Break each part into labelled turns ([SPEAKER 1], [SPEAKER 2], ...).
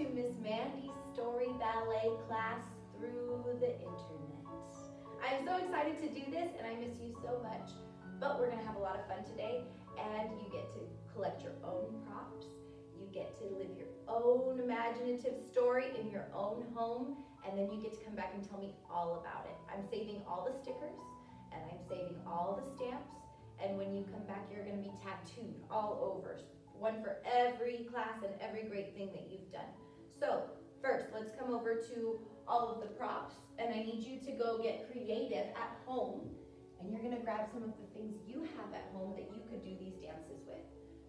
[SPEAKER 1] to Miss Mandy's story ballet class through the internet. I'm so excited to do this and I miss you so much. But we're gonna have a lot of fun today and you get to collect your own props. You get to live your own imaginative story in your own home and then you get to come back and tell me all about it. I'm saving all the stickers and I'm saving all the stamps and when you come back you're gonna be tattooed all over one for every class and every great thing that you've done. So first, let's come over to all of the props and I need you to go get creative at home and you're gonna grab some of the things you have at home that you could do these dances with.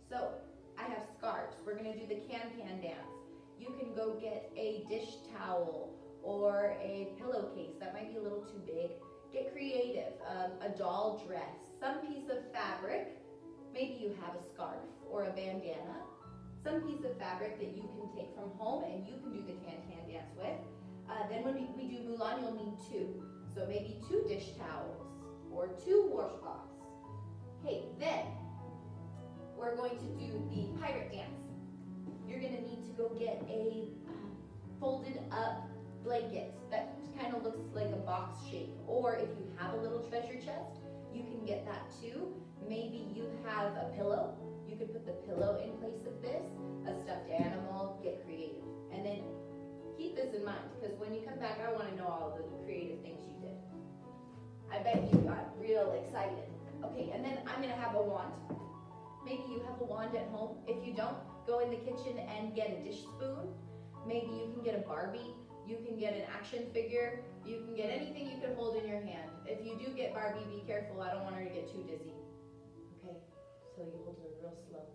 [SPEAKER 1] So I have scarves. We're gonna do the can-can dance. You can go get a dish towel or a pillowcase. That might be a little too big. Get creative. Um, a doll dress, some piece of fabric Maybe you have a scarf or a bandana, some piece of fabric that you can take from home and you can do the can-can dance with. Uh, then when we, do Mulan, you'll need two. So maybe two dish towels or two washcloths. Okay, then we're going to do the pirate dance. You're gonna need to go get a uh, folded up blanket that kind of looks like a box shape. Or if you have a little treasure chest, you can get that too. Maybe you have a pillow. Could put the pillow in place of this, a stuffed animal, get creative. And then keep this in mind because when you come back, I want to know all the creative things you did. I bet you got real excited. Okay, and then I'm going to have a wand. Maybe you have a wand at home. If you don't, go in the kitchen and get a dish spoon. Maybe you can get a Barbie. You can get an action figure. You can get anything you can hold in your hand. If you do get Barbie, be careful. I don't want her to get too dizzy so you hold her real slow.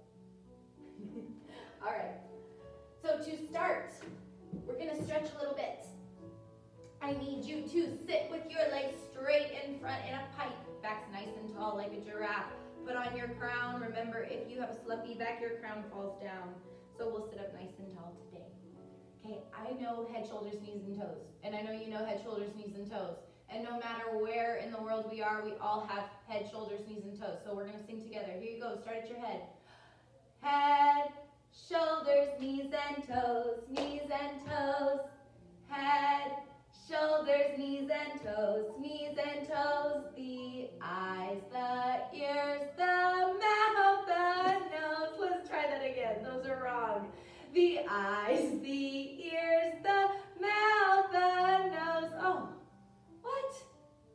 [SPEAKER 1] All right, so to start, we're gonna stretch a little bit. I need you to sit with your legs straight in front in a pike, back's nice and tall like a giraffe. Put on your crown. Remember, if you have a slumpy back, your crown falls down. So we'll sit up nice and tall today. Okay, I know head, shoulders, knees, and toes. And I know you know head, shoulders, knees, and toes. And no matter where in the world we are, we all have head, shoulders, knees, and toes. So we're going to sing together. Here you go. Start at your head. Head, shoulders, knees, and toes. Knees and toes. Head, shoulders, knees, and toes. Knees and toes. The eyes, the ears, the mouth, the nose. Let's try that again. Those are wrong. The eyes, the ears, the mouth, the nose. Oh,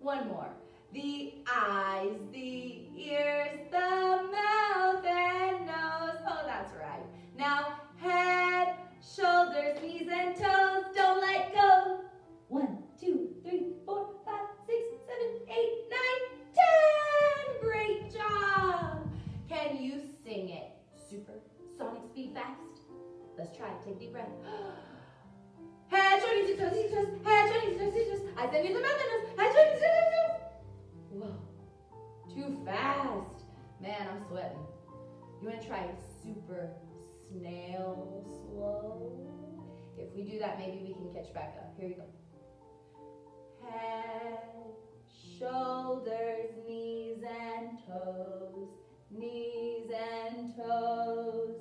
[SPEAKER 1] one more. The eyes, the ears, the mouth and nose. Oh, that's right. Now, head, shoulders, knees, and toes. Don't let go. One, two, three, four, five, six, seven, eight, nine, ten. Great job. Can you sing it super sonic speed fast? Let's try it. Take a deep breath. Head, shoulders, toes, toes, head, shoulders, toes, toes. Whoa, too fast. Man, I'm sweating. You wanna try super snail slow? If we do that, maybe we can catch back up. Here we go. Head, shoulders, knees and toes, knees and toes.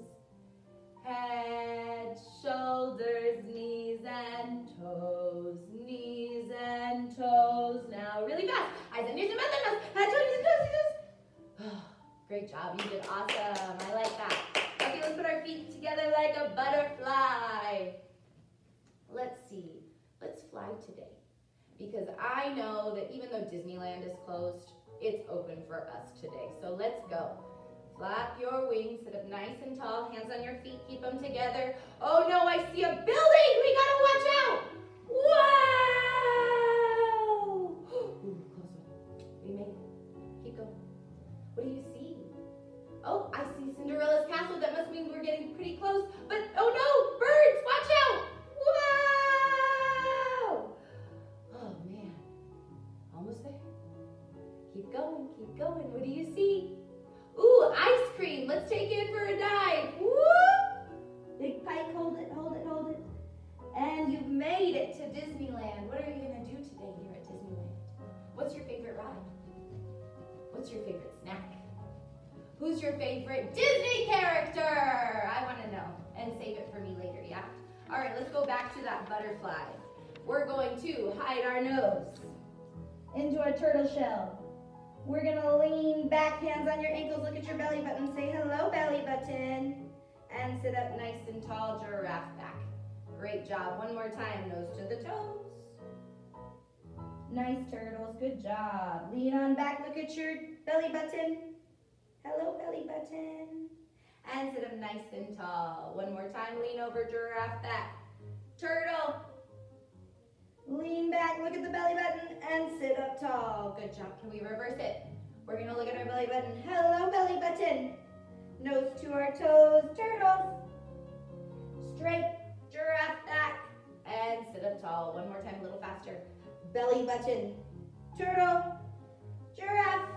[SPEAKER 1] Head, shoulders, knees and toes, and toes. Now really fast. Eyes and ears and mouth and nose. Head, shoulders, toes, toes. Oh, great job. You did awesome. I like that. Okay, let's put our feet together like a butterfly. Let's see. Let's fly today. Because I know that even though Disneyland is closed, it's open for us today. So let's go. Flap your wings, sit up nice and tall, hands on your feet, keep them together. Oh no, I see a building! We gotta time, nose to the toes. Nice turtles, good job. Lean on back, look at your belly button. Hello belly button. And sit up nice and tall. One more time, lean over, giraffe back. Turtle, Lean back, look at the belly button, and sit up tall. Good job. Can we reverse it? We're gonna look at our belly button. Hello, belly button. Nose to our toes, turtles. Straight, giraffe back, and sit up tall. One more time, a little faster. Belly button, turtle, giraffe,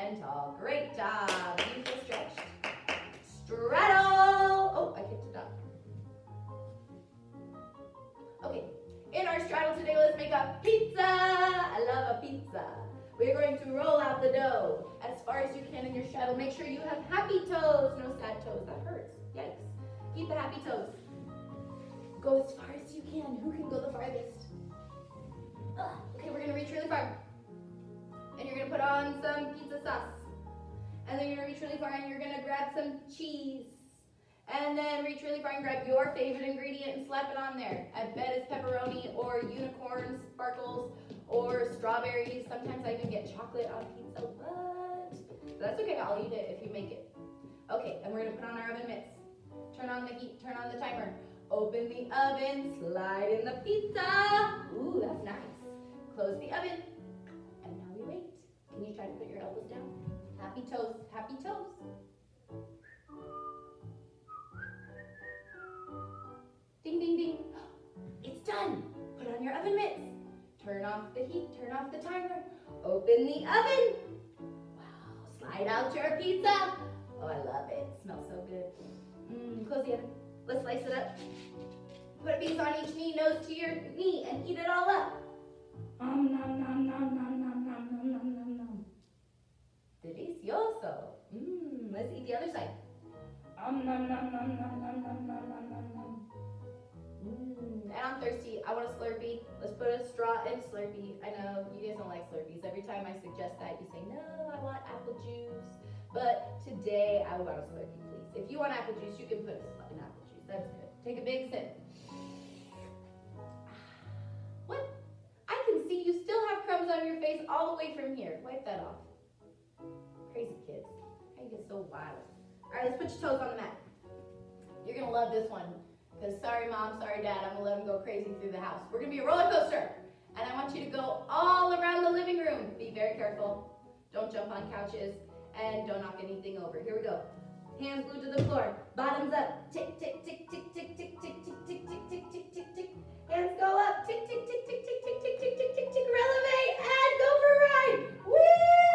[SPEAKER 1] and tall. Great job. Beautiful stretch. Straddle. Oh, I kicked it up. Okay, in our straddle today, let's make a pizza. I love a pizza. We're going to roll out the dough as far as you can in your straddle. Make sure you have happy toes, no sad toes. That hurts. Yikes. Keep the happy toes. Go as far can. Who can go the farthest? Ugh. Okay, we're gonna reach really far. And you're gonna put on some pizza sauce. And then you're gonna reach really far and you're gonna grab some cheese. And then reach really far and grab your favorite ingredient and slap it on there. I bet it's pepperoni or unicorn sparkles or strawberries. Sometimes I even get chocolate on pizza, but that's okay. I'll eat it if you make it. Okay, and we're gonna put on our oven mitts. Turn on the heat, turn on the timer. Open the oven, slide in the pizza. Ooh, that's nice. Close the oven, and now we wait. Can you try to put your elbows down? Happy toes, happy toes. Ding, ding, ding. It's done. Put on your oven mitts. Turn off the heat, turn off the timer. Open the oven. Wow, slide out your pizza. Oh, I love it. it smells so good. Mmm, close the oven. Let's slice it up. Put a piece on each knee, nose to your knee, and eat it all up. Um, nom, nom, nom, nom, nom, nom, nom, nom, nom, nom. Delicioso. Mmm, let's eat the other side. Um, nom, nom, nom, nom, nom, nom, nom, nom, nom, nom. Mmm, and I'm thirsty. I want a Slurpee. Let's put a straw in Slurpee. I know you guys don't like Slurpees. Every time I suggest that, you say, no, I want apple juice. But today, I want a Slurpee, please. If you want apple juice, you can put apple juice. That's good. Take a big sip. What? I can see you still have crumbs on your face all the way from here. Wipe that off. Crazy kids. How you get so wild? All right, let's put your toes on the mat. You're gonna love this one. Because sorry mom, sorry dad, I'm gonna let them go crazy through the house. We're gonna be a roller coaster. And I want you to go all around the living room. Be very careful. Don't jump on couches and don't knock anything over. Here we go. Hands glued to the floor. Bottoms up. Tick, tick, tick, tick, tick, tick, tick, tick, tick, tick, tick, tick, tick, tick. Hands go up. Tick, tick, tick, tick, tick, tick, tick, tick, tick, tick, tick. Relevate and go for a ride. Woo!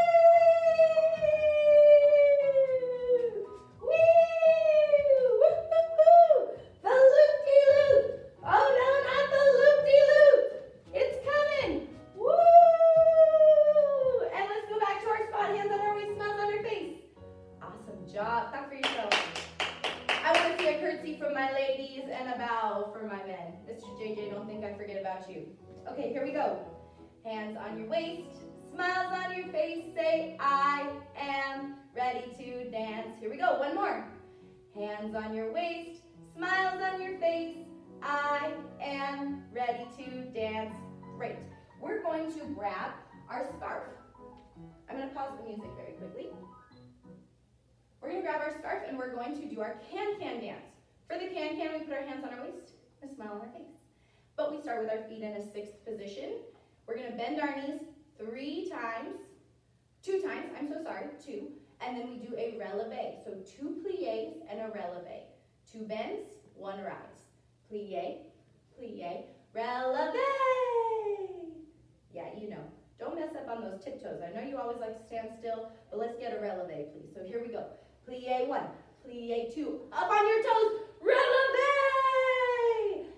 [SPEAKER 1] tiptoes. I know you always like to stand still, but let's get a releve, please. So here we go. Plie one, plie two, up on your toes, releve!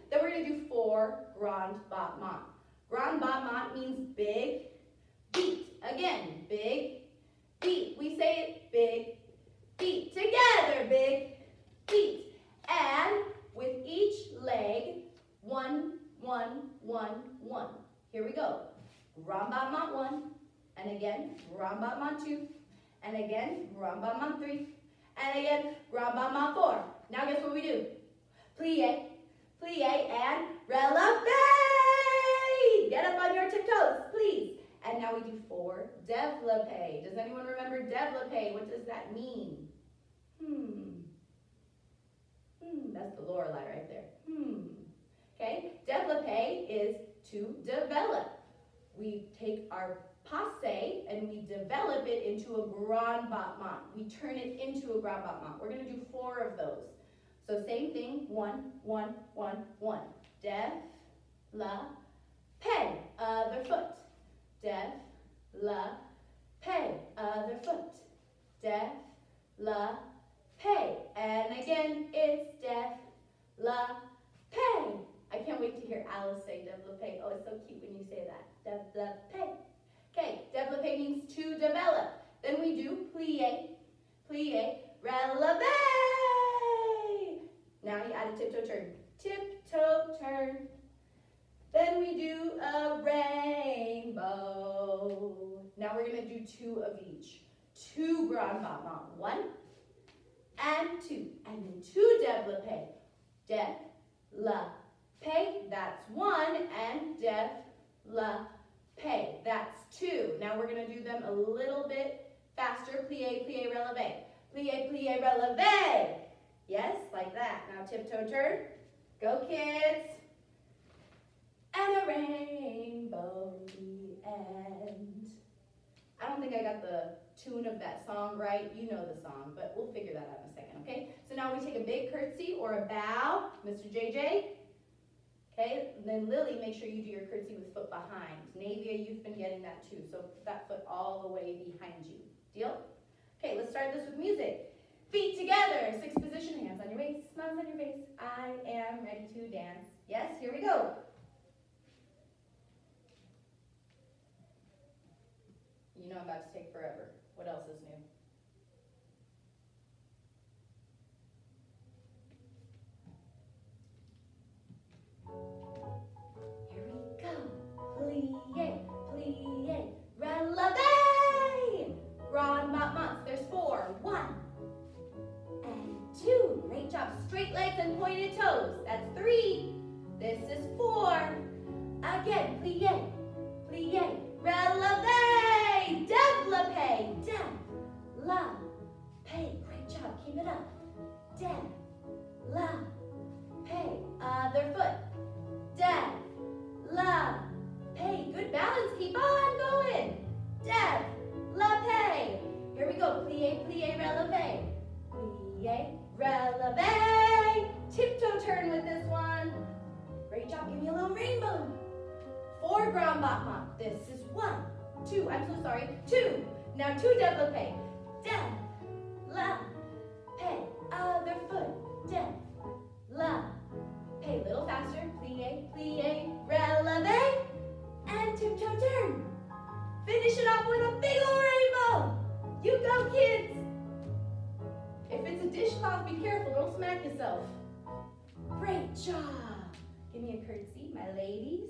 [SPEAKER 1] Then we're gonna do four grand battement. Grand battement means big beat. Again, big beat. We say it big beat. Together, big beat. And with each leg, one, one, one, one. Here we go. Grand battement one, and again, battement two. And again, battement three. And again, battement four. Now guess what we do? Plie, plie, and releve. Get up on your tiptoes, please. And now we do four développé. Does anyone remember développé? What does that mean? Hmm. Hmm, that's the Lorelei right there. Hmm. Okay, développé is to develop. We take our passe and we develop it into a grand battement. We turn it into a grand battement. We're going to do four of those. So same thing, one, one, one, one. Dev, la, pay, other foot. Dev, la, pay, other foot. Dev, la, pay. And again, it's dev, la, pay. I can't wait to hear Alice say développer. Oh, it's so cute when you say that. Développer. Okay, développer means to develop. Then we do plie, plie, releve. Now you add a tiptoe turn. Tiptoe turn. Then we do a rainbow. Now we're going to do two of each. Two grand battement. One and two. And then two développé. De, la, pay, that's one, and def, la, pay, that's two. Now we're gonna do them a little bit faster. Plie, plie, releve. Plie, plie, releve. Yes, like that. Now tiptoe turn. Go kids. And a rainbow end. I don't think I got the tune of that song right. You know the song, but we'll figure that out in a second, okay? So now we take a big curtsy or a bow. Mr. JJ, Okay, then Lily, make sure you do your curtsy with foot behind. Navia, you've been getting that too, so that foot all the way behind you. Deal? Okay, let's start this with music. Feet together, six position, hands on your waist, smiles on your face. I am ready to dance. Yes, here we go. You know I'm about to take forever. What else is legs and pointed toes. That's three. This is four. Again, plie, plie, releve, développe, pay. Great job. Keep it up. Pay. Other foot. Hey, good balance. Keep on going. Pay. Here we go. Plie, plie, releve. Plie, releve. Tiptoe turn with this one. Great job. Give me a little rainbow. Four grand battement. This is one, two. I'm so sorry. Two. Now two développé. Dev, la, pay. Other foot. Dev, la, pay. Little faster. Plie, plie, releve and tiptoe turn. Finish it off with a big old rainbow. You go, kids. If it's a dishcloth, be careful. Don't smack yourself. Great job. Give me a curtsy, my ladies.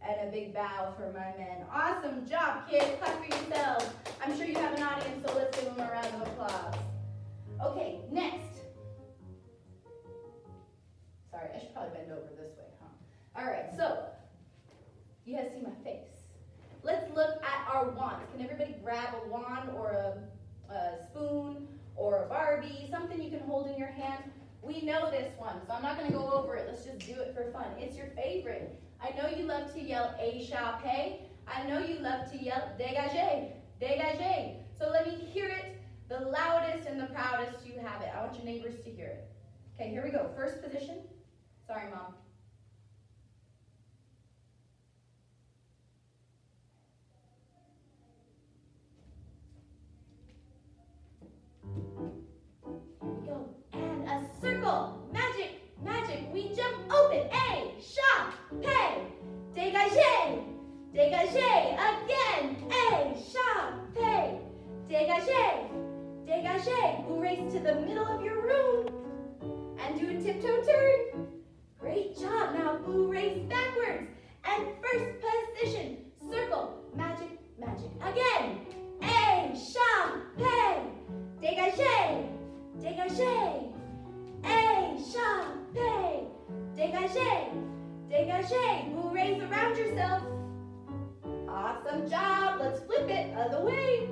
[SPEAKER 1] And a big bow for my men. Awesome job, kids. Clap for yourselves. I'm sure you have an audience, so let's give them a round of applause. Okay, next. Sorry, I should probably bend over this way, huh? All right, so you guys see my face. Let's look at our wands. Can everybody grab a wand or a, a spoon or a Barbie, something you can hold in your hand? We know this one, so I'm not going to go over it. Let's just do it for fun. It's your favorite. I know you love to yell échappé. I know you love to yell dégagé, dégagé. So let me hear it the loudest and the proudest you have it. I want your neighbors to hear it. Okay, here we go. First position. Sorry, Mom. A, shop, pay, dégagé, dégagé, again, A, shop, pay, dégagé, dégagé, vous race to the middle of your room and do a tiptoe turn. Great job, now vous race backwards and first position, circle, magic, magic, again. A Again. Échappé. Dégagez. Dégagez. Échappé. Dégagez. Dégagez. Raise around yourself. Awesome job. Let's flip it other way.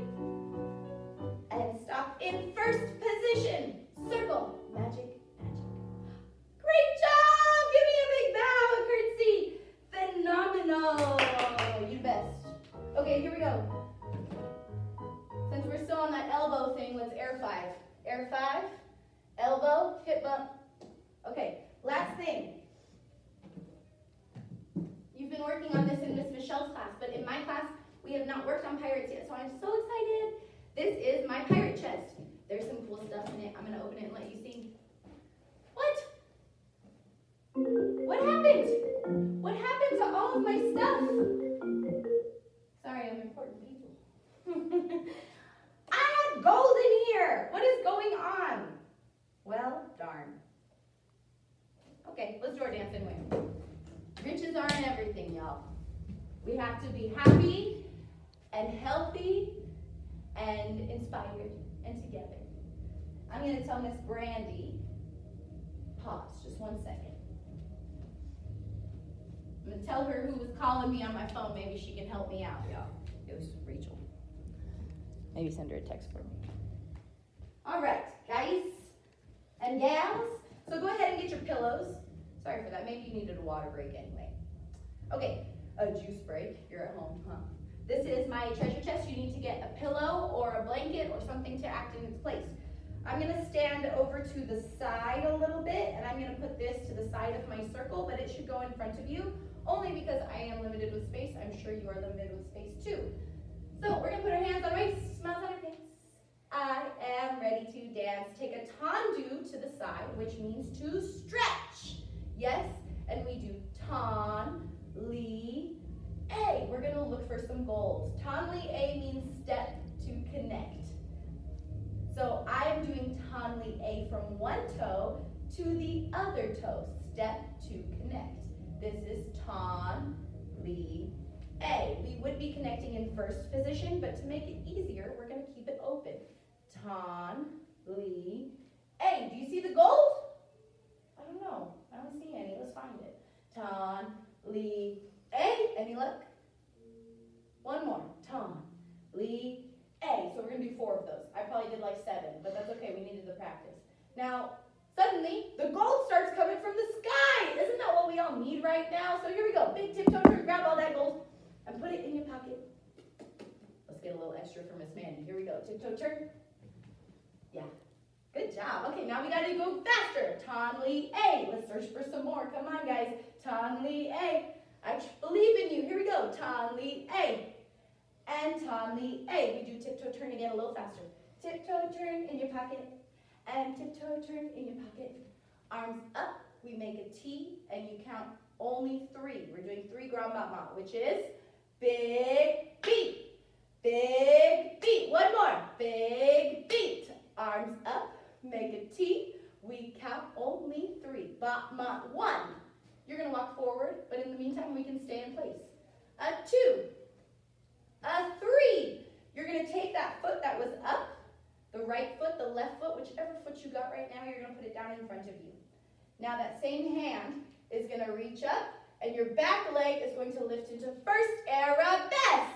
[SPEAKER 1] And stop in first position. Circle. Magic, magic. Great job. Give me a big bow, a curtsy. Phenomenal. You best. Okay, here we go. Since we're still on that elbow thing, let's air five. Air five, elbow, hip bump. Okay, last thing. Been working on this in Miss Michelle's class, but in my class, we have not worked on pirates yet, so I'm so excited. This is my pirate chest. There's some cool stuff in it. I'm gonna open it and let you see. What? What happened? What happened to all of my stuff? Sorry, I'm important people. Ah, I had gold in here. What is going on? Well, darn. Okay, let's draw dance anyway. Riches aren't everything, y'all. We have to be happy and healthy and inspired and together. I'm going to tell Miss Brandy, pause just one second. I'm going to tell her who was calling me on my phone. Maybe she can help me out, y'all. It was Rachel. Maybe send her a text for me. All right, guys and gals. So go ahead and get your pillows. Sorry for that. Maybe you needed a water break anyway. Okay, a juice break. You're at home, huh? This is my treasure chest. You need to get a pillow or a blanket or something to act in its place. I'm gonna stand over to the side a little bit and I'm gonna put this to the side of my circle, but it should go in front of you only because I am limited with space. I'm sure you are limited with space too. So we're gonna put our hands on our waist, smiles on our face. I am ready to dance. Take a tendu to the side, which means to stretch. Yes, and we do ton, li, a. We're gonna look for some goals. Ton, li, a means step to connect. So I am doing ton, li, a from one toe to the other toe. Step to connect. This is ton, li, a. We would be connecting in first position, but to make it easier, we're gonna keep it open. Ton, li, a. Do you see the gold? I don't know. I don't see any. Let's find it. Ton, Lee, a. Any luck? One more. Ton, Lee, a. So we're going to do four of those. I probably did like seven, but that's okay. We needed the practice. Now, suddenly, the gold starts coming from the sky. Isn't that what we all need right now? So here we go. Big tiptoe turn. Grab all that gold and put it in your pocket. Let's get a little extra for Miss Mandy. Here we go. Tiptoe turn. Okay, now we got to go faster. Tom Tonley A. Let's search for some more. Come on, guys. Tom Tonley A. I believe in you. Here we go. Tom Tonley A. And Tom Tonley A. We do tiptoe turn again a little faster. Tiptoe turn in your pocket. And tiptoe turn in your pocket. Arms up. We make a T and you count only three. We're doing three grand mama, which is big beat. Big beat. One more. Big beat. Arms up make a T. We count only three. Ba, ma, one. You're going to walk forward, but in the meantime, we can stay in place. A two. A three. You're going to take that foot that was up, the right foot, the left foot, whichever foot you got right now, you're going to put it down in front of you. Now that same hand is going to reach up, and your back leg is going to lift into first arabesque.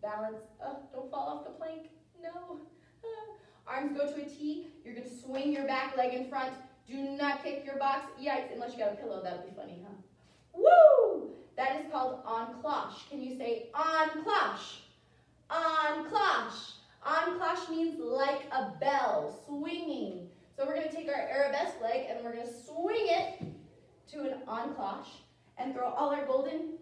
[SPEAKER 1] Balance. Oh, don't fall off the plank. No. Arms go to a T. You're going to swing your back leg in front. Do not kick your box. Yikes, unless you got a pillow. That would be funny, huh? Woo! That is called en cloche. Can you say en cloche? En cloche. En cloche means like a bell, swinging. So we're going to take our arabesque leg and we're going to swing it to an en cloche and throw all our golden.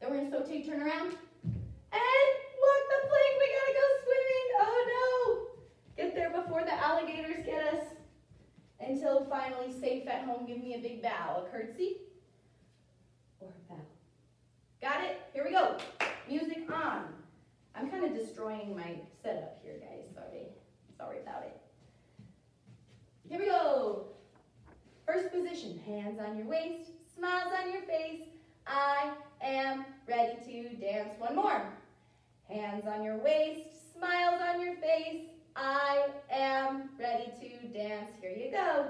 [SPEAKER 1] Then we're going to saute, turn around, and walk the plank. We got to go swimming. Oh no! Get there before the alligators get us. Until finally safe at home, give me a big bow. A curtsy or a bow. Got it? Here we go. Music on. I'm kind of destroying my setup here, guys. Sorry. Sorry about it. Here we go. First position, hands on your waist, smiles on your face. I am ready to dance. One more. Hands on your waist, smiles on your face. I am ready to dance. Here you go.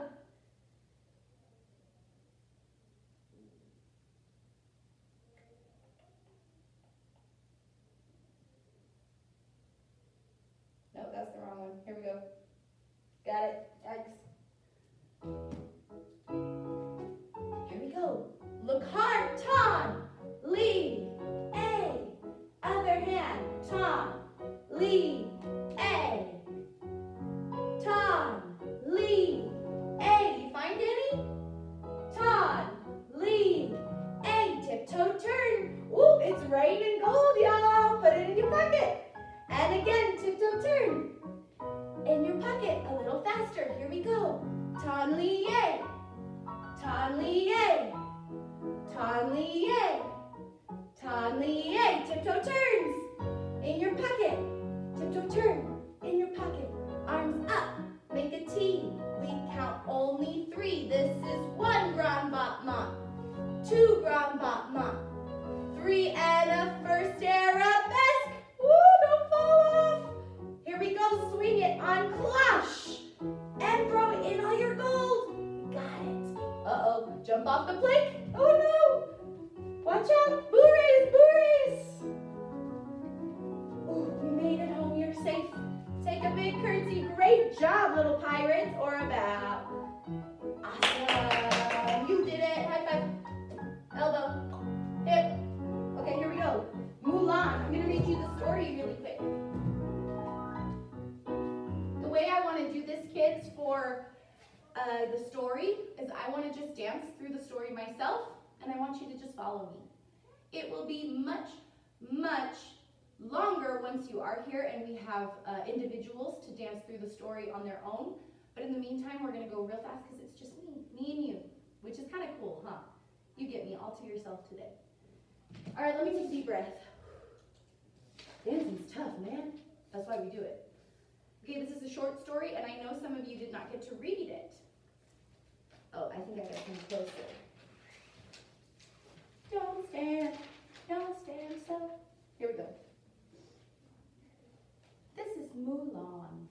[SPEAKER 1] Two grand battement. Three and a first arabesque. Woo, don't fall off. Here we go, swing it en cloche. And throw in all your gold. Got it. Uh-oh, jump off the plank. Oh no. Watch out, bourrees, bourrees. Ooh, we made it home, you're safe. Take a big curtsy. Great job, little pirates, or about. Awesome. You did it. High five. Elbow. Hip. Okay, here we go. Mulan. I'm going to read you the story really quick. The way I want to do this, kids, for uh, the story is I want to just dance through the story myself, and I want you to just follow me. It will be much, much longer once you are here and we have uh, individuals to dance through the story on their own. But in the meantime, we're going to go real fast because it's just me, me and you, which is kind of cool, huh? You get me all to yourself today. All right, let me take a deep breath. Dancing's tough, man. That's why we do it. Okay, this is a short story, and I know some of you did not get to read it. Oh, I think I gotta come closer. Don't stand, don't stand so. Here we go. This is Mulan.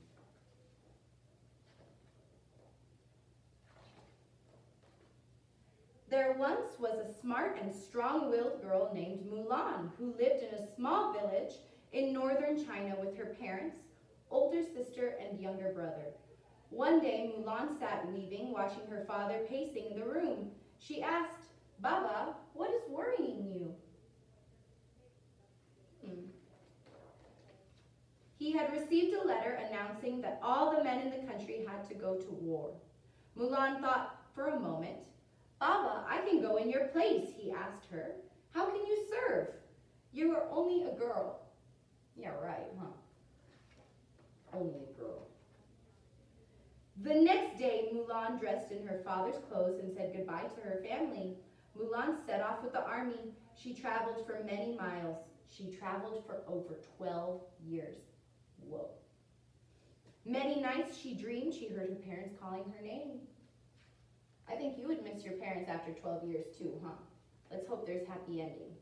[SPEAKER 1] There once was a smart and strong-willed girl named Mulan who lived in a small village in northern China with her parents, older sister, and younger brother. One day, Mulan sat weaving, watching her father pacing the room. She asked, Baba, what is worrying you? Hmm. He had received a letter announcing that all the men in the country had to go to war. Mulan thought for a moment. Baba, I can go in your place, he asked her. How can you serve? You are only a girl. Yeah, right, huh? Only a girl. The next day, Mulan dressed in her father's clothes and said goodbye to her family. Mulan set off with the army. She traveled for many miles. She traveled for over 12 years. Whoa. Many nights she dreamed she heard her parents calling her name. I think you would miss your parents after 12 years too, huh? Let's hope there's happy ending.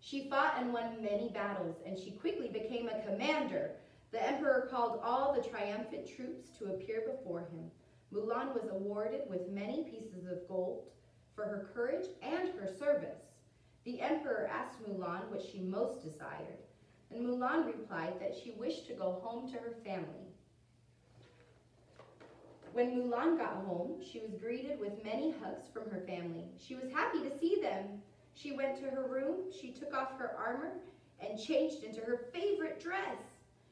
[SPEAKER 1] She fought and won many battles, and she quickly became a commander. The emperor called all the triumphant troops to appear before him. Mulan was awarded with many pieces of gold for her courage and her service. The emperor asked Mulan what she most desired, and Mulan replied that she wished to go home to her family. When Mulan got home, she was greeted with many hugs from her family. She was happy to see them. She went to her room, she took off her armor, and changed into her favorite dress.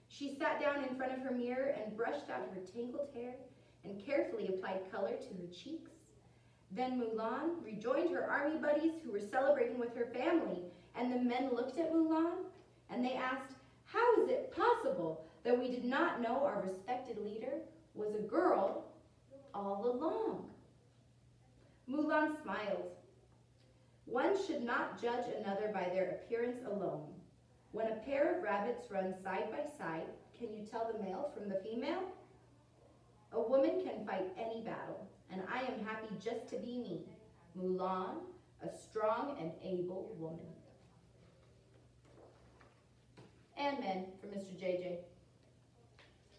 [SPEAKER 1] She sat down in front of her mirror and brushed out her tangled hair and carefully applied color to her cheeks. Then Mulan rejoined her army buddies who were celebrating with her family, and the men looked at Mulan and they asked, how is it possible that we did not know our respected leader was a girl all along? Mulan smiled. One should not judge another by their appearance alone. When a pair of rabbits run side by side, can you tell the male from the female? A woman can fight any battle, and I am happy just to be me, Mulan, a strong and able woman. and men for Mr. JJ.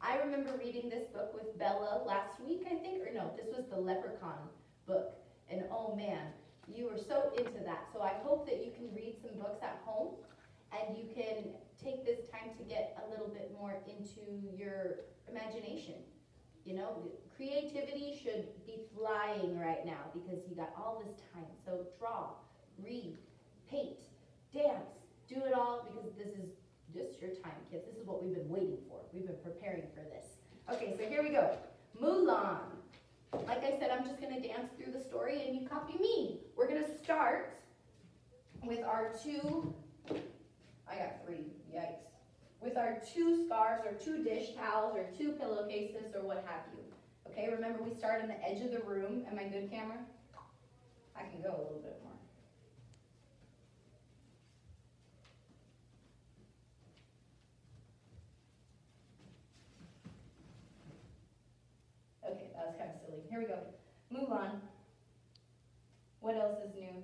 [SPEAKER 1] I remember reading this book with Bella last week, I think, or no, this was the Leprechaun book. And oh man, you were so into that. So I hope that you can read some books at home and you can take this time to get a little bit more into your imagination. You know, creativity should be flying right now because you got all this time. So draw, read, paint, dance, do it all because this is just your time, kids. This is what we've been waiting for. We've been preparing for this. Okay, so here we go. Mulan. Like I said, I'm just going to dance through the story and you copy me. We're going to start with our two, I got three, yikes. With our two scarves or two dish towels or two pillowcases or what have you. Okay, remember we start on the edge of the room. Am I good, camera? I can go a little bit more. Okay, that was kind of silly. Here we go. Move on. What else is new?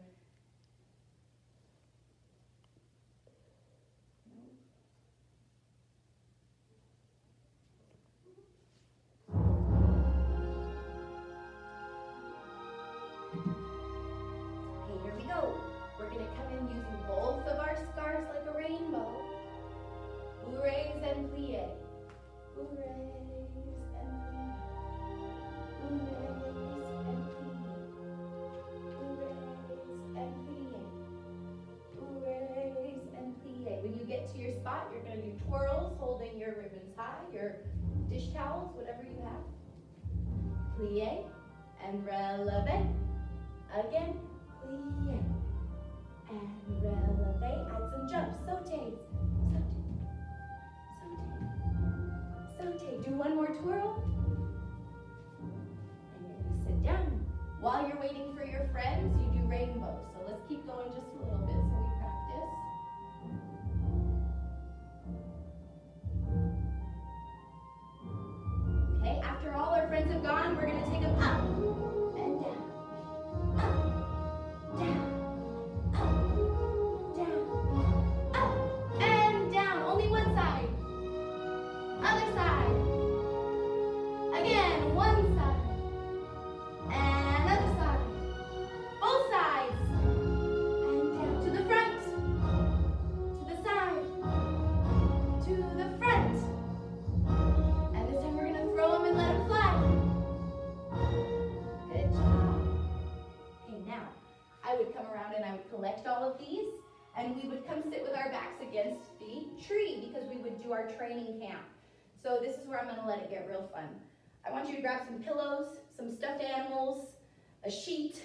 [SPEAKER 1] Plie and releve. Again, plie and releve. Add some jumps, saute, saute, saute, saute. Do one more twirl. And you're sit down. While you're waiting for your friends, you do rainbows. Our training camp. So this is where I'm gonna let it get real fun. I want you to grab some pillows, some stuffed animals, a sheet.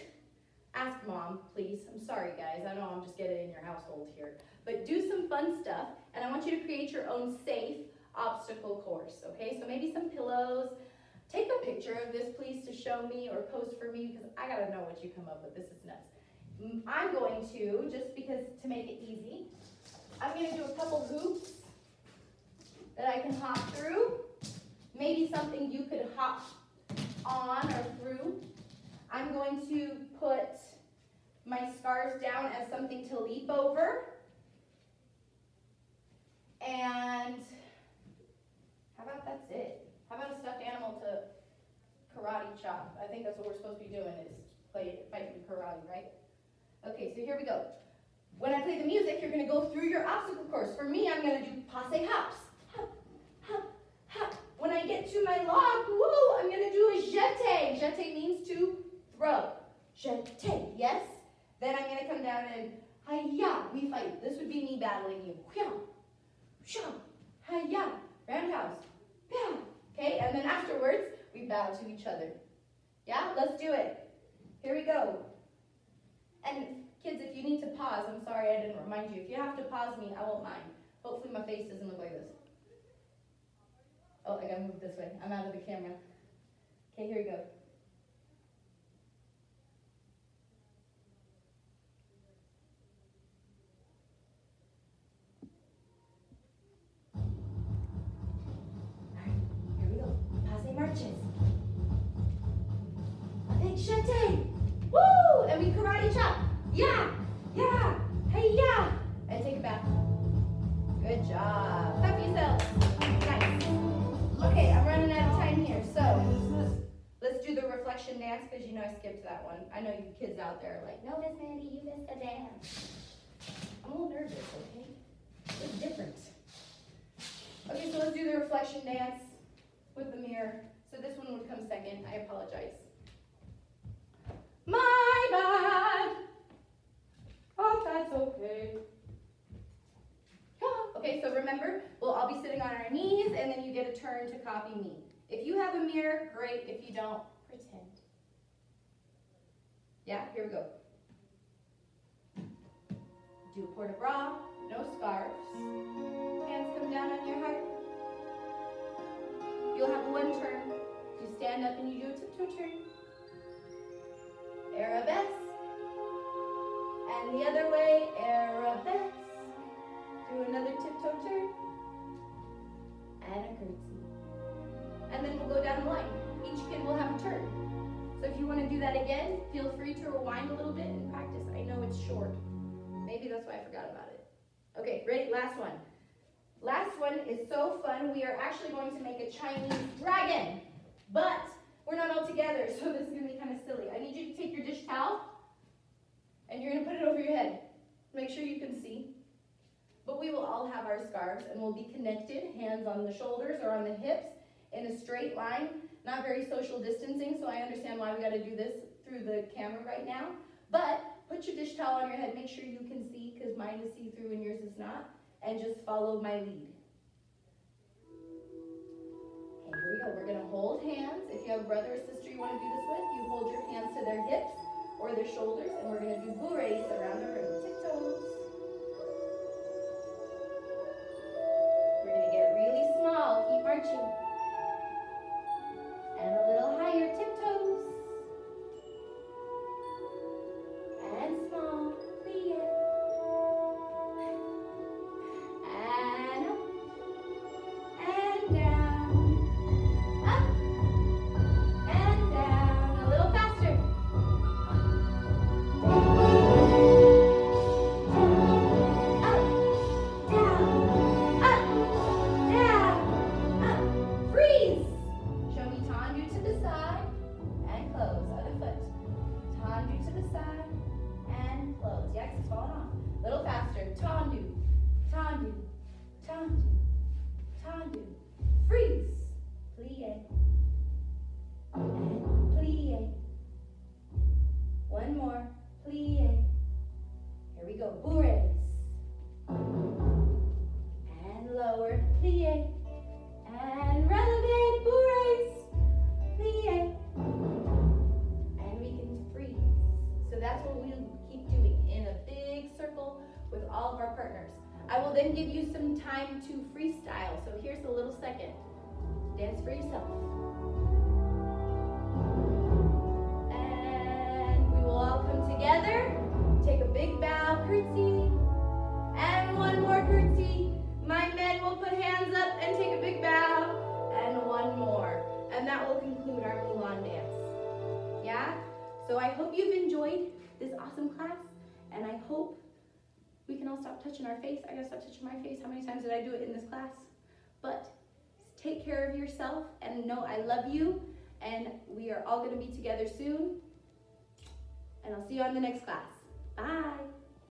[SPEAKER 1] Ask mom, please. I'm sorry, guys. I know I'm just getting in your household here. But do some fun stuff, and I want you to create your own safe obstacle course, okay? So maybe some pillows. Take a picture of this, please, to show me or post for me because I gotta know what you come up with. This is nuts. Mm, I'm going to, just because to make it easy, I'm gonna do a couple hoops that I can hop through. Maybe something you could hop on or through. I'm going to put my scars down as something to leap over. And how about that's it? How about a stuffed animal to karate chop? I think that's what we're supposed to be doing is play fighting karate, right? Okay, so here we go. When I play the music, you're gonna go through your obstacle course. For me, I'm gonna do passe hops. When I get to my log, woo, I'm gonna do a jete. Jete means to throw. Jete, yes? Then I'm gonna come down and hiya, we fight. This would be me battling you. Hya, sha, hiya, roundhouse, yeah. Okay, and then afterwards, we bow to each other. Yeah, let's do it. Here we go. And kids, if you need to pause, I'm sorry I didn't remind you. If you have to pause me, I won't mind. Hopefully my face doesn't look like this. Oh, I gotta move this way. I'm out of the camera. Okay, here we go. Reflection dance because you know I skipped that one. I know you kids out there are like, no, Miss Mandy, you missed a dance. I'm a little nervous, okay? It's different. Okay, so let's do the reflection dance with the mirror. So this one would come second. I apologize. My bad. Oh, that's okay. Okay, so remember, we'll all be sitting on our knees and then you get a turn to copy me. If you have a mirror, great. If you don't, pretend. Yeah, here we go. Do a port de bras, no scarves. Hands come down on your heart. You'll have one turn. You stand up and you do a tiptoe turn. Arabesque. And the other way, arabesque. Do another tiptoe turn. And a curtsy. And then we'll go down the line. Each kid will have a turn. So if you want to do that again, feel free to rewind a little bit and practice. I know it's short. Maybe that's why I forgot about it. Okay, ready? Last one. Last one is so fun. We are actually going to make a Chinese dragon, but we're not all together, so this is going to be kind of silly. I need you to take your dish towel, and you're going to put it over your head. Make sure you can see. But we will all have our scarves, and we'll be connected, hands on the shoulders or on the hips, in a straight line. Not very social distancing, so I understand why we got to do this through the camera right now. But put your dish towel on your head. Make sure you can see, because mine is see-through and yours is not and just follow my lead. Okay, here we go. We're to hold hands. If you have a brother or sister you want to do this with, you hold your hands to their hips or their shoulders, and we're to do bourrées around the room. Tiptoes. Plie. Here we go. Bourrées. Awesome class. And I hope we can all stop touching our face. I gotta stop touching my face. How many times did I do it in this class? But take care of yourself and know I love you. And we are all gonna be together soon. And I'll see you on the next class.